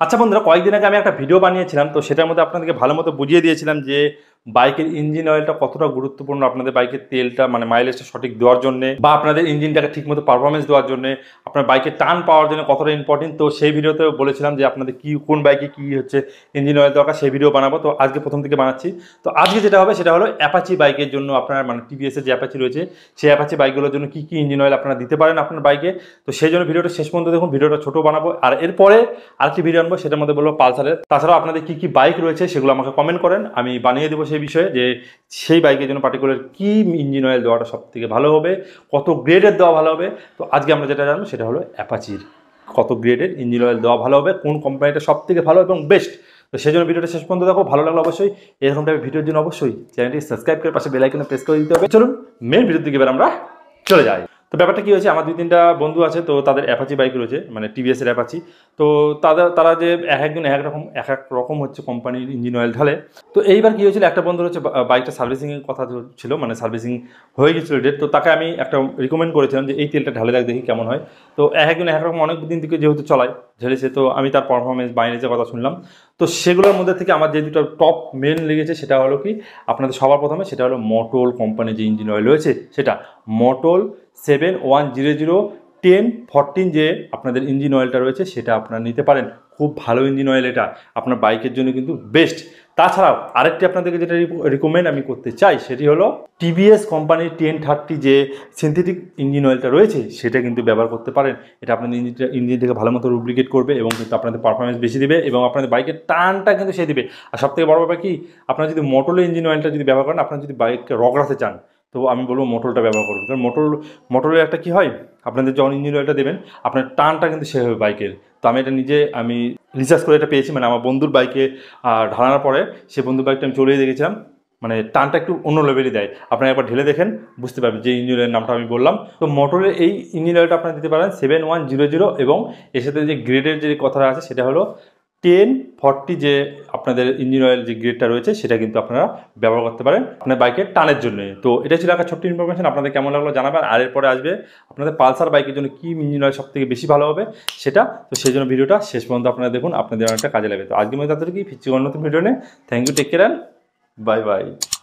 আচ্ছা বন্ধুরা, কয়েকদিন আগে আমি একটা ভিডিও বানিয়েছিলাম, তো সেটার মধ্যে আপনাদেরকে ভালো মতো বুঝিয়ে দিয়েছিলাম যে বাইকের ইঞ্জিন অয়েলটা কতটা গুরুত্বপূর্ণ আপনাদের বাইকের তেলটা মানে মাইলেজটা সঠিক দেওয়ার জন্য বা আপনাদের ইঞ্জিনটাকে ঠিকমতো পারফরমেন্স দেওয়ার জন্য আপনার বাইকের টান পাওয়ার জন্য কতটা ইম্পর্টেন্ট তো সেই ভিডিওতে বলেছিলাম যে আপনাদের কি, কোন বাইকে কি হচ্ছে ইঞ্জিন অয়েল দরকার, সেই ভিডিও বানাবো। তো আজকে প্রথম থেকে বানাচ্ছি। তো আজকে যেটা হবে সেটা হলো অ্যাপাচি বাইকের জন্য আপনার মানে টিভিএসের যে অ্যাপাচি রয়েছে, সেই অ্যাপাচি বাইকগুলোর জন্য কি কি ইঞ্জিন অয়েল আপনারা দিতে পারেন আপনার বাইকে। তো সেই জন্য ভিডিওটা শেষ পর্যন্ত দেখুন, ভিডিওটা ছোটো বানাবো। আর এরপরে আরেকটি ভিডিও আনব, সেটার মধ্যে বলব পালসারের। তাছাড়াও আপনাদের কি কি বাইক রয়েছে সেগুলো আমাকে কমেন্ট করেন, আমি বানিয়ে দেবো সেই বিষয়ে যে সেই বাইকের জন্য পার্টিকুলার কি ইঞ্জিন অয়েল দেওয়াটা সব থেকে ভালো হবে, কত গ্রেডের দেওয়া ভালো হবে? তো আজকে আমরা যেটা জানব সেটা হলো অ্যাপাচির কত গ্রেডের ইঞ্জিন অয়েল দেওয়া ভালো হবে, কোন কোম্পানিটা সব থেকে ভালো এবং বেস্ট তো সেই জন্য ভিডিওটা শেষ পর্যন্ত দেখো, ভালো লাগল অবশ্যই এরকম টাইপের ভিডিওর জন্য অবশ্যই চ্যানেলটি সাবস্ক্রাইব করে পাশে বেলাইকনে প্রেস করে দিতে হবে। চলুন মেন ভিডিওর দিকে এবার আমরা চলে যাই। ব্যাপারটা কি হয়েছে? আমার দুই তিনটা বন্ধু আছে, তো তাদের অ্যাপাচি বাইক রয়েছে মানে টিভিএসের অ্যাপাচি তো তাদের তারা যে এক একজন এক রকম, এক এক রকম হচ্ছে কোম্পানির ইঞ্জিন অয়েল ঢালে। তো এইবার কি হয়েছিল? একটা বন্ধু হচ্ছে বাইকটা সার্ভিসিংয়ের কথা ছিল মানে সার্ভিসিং হয়ে গেছিল ডেট তো তাকে আমি একটা রিকমেন্ড করেছিলাম যে, এই তেলটা ঢালে দেখ, দেখি কেমন হয়। তো এক একজন এক রকম অনেক দিন থেকে যেহেতু চলায় ঢেলেছে তো আমি তার পারফরমেন্স বাইনেজের কথা শুনলাম। তো সেগুলোর মধ্যে থেকে আমার যে দুটো টপ মেন লেগেছে সেটা হলো কি, আপনাদের সবার প্রথমে সেটা হলো মটোল কোম্পানির যে ইঞ্জিন অয়েল রয়েছে, সেটা Motul seven one zero zero ten fourteen যে আপনাদের ইঞ্জিন অয়েলটা রয়েছে, সেটা আপনারা নিতে পারেন। খুব ভালো ইঞ্জিন অয়েল এটা। আপনার বাইকের জন্য কিন্তু বেস্ট তাছাড়াও আরেকটি আপনাদেরকে যেটা রিকমেন্ড আমি করতে চাই, সেটি হলো টিভিএস কোম্পানির টেন থার্টি যে সিনথেটিক ইঞ্জিন অয়েলটা রয়েছে, সেটা কিন্তু ব্যবহার করতে পারেন। এটা আপনাদের ইঞ্জিনটা ইঞ্জিনটাকে ভালো মতো রুব্লিকেট করবে এবং কিন্তু আপনাদের পারফরমেন্স বেশি দিবে এবং আপনাদের বাইকের টানটা কিন্তু সে দিবে। আর সব থেকে বড় ব্যাপার কি, আপনারা যদি মোটরের ইঞ্জিন অয়েলটা যদি ব্যবহার করেন, আপনারা যদি বাইককে রগড়াতে চান, তো আমি বলব মোটরটা ব্যবহার করুন। কারণ মোটর মোটরের একটা কি হয়, আপনাদের যখন ইঞ্জিন অয়েলটা দেবেন, আপনার টানটা কিন্তু সে হবে বাইকের আমি এটা নিজে, আমি রিসার্চ করে এটা পেয়েছি। মানে আমার বন্ধুর বাইকে ঢালানোর পরে সে বন্ধুর বাইকটা আমি চলেই দেখেছিলাম। মানে টানটা একটু অন্য লেভেলই দেয়। আপনারা একবার ঢেলে দেখেন, বুঝতে পারবেন যে ইঞ্জিন নামটা আমি বললাম। তো মোটরের এই ইঞ্জিন অয়েলটা আপনারা দিতে পারেন সেভেন ওয়ান জিরো জিরো এবং এর সাথে যে গ্রেডের যে কথাটা আছে, সেটা হলো টেন ফর্টি যে আপনাদের ইঞ্জিন অয়েল যে গ্রেডটা রয়েছে, সেটা কিন্তু আপনারা ব্যবহার করতে পারেন আপনার বাইকের টানের জন্য। তো এটা ছিল একটা ছোট্ট ইনফরমেশন আপনাদের কেমন লাগল জানাবেন। আর এরপরে আসবে আপনাদের পালসার বাইকের জন্য কী ইঞ্জিন অয়েল সব থেকে বেশি ভালো হবে সেটা। তো সেই জন্য ভিডিওটা শেষ পর্যন্ত আপনারা দেখুন, আপনাদের অনেকটা কাজে লাগবে। তো আজকে মধ্যে তাদেরকে ফিরছি অন্য নতুন ভিডিও নিয়ে। Thank you take care bye bye